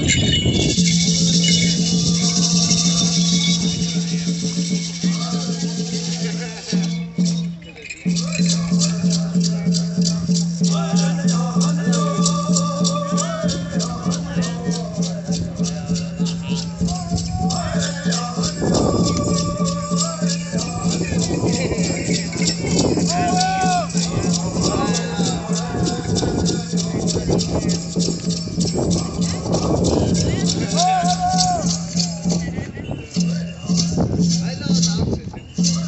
どうぞ。Thank